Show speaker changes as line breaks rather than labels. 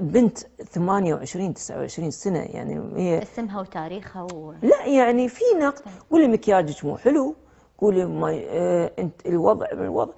بنت 28 29 سنة يعني هي
اسمها وتاريخها و...
لا يعني في نقد. قولي مكياجك مو حلو. قولي ما آه، انت الوضع من الوضع.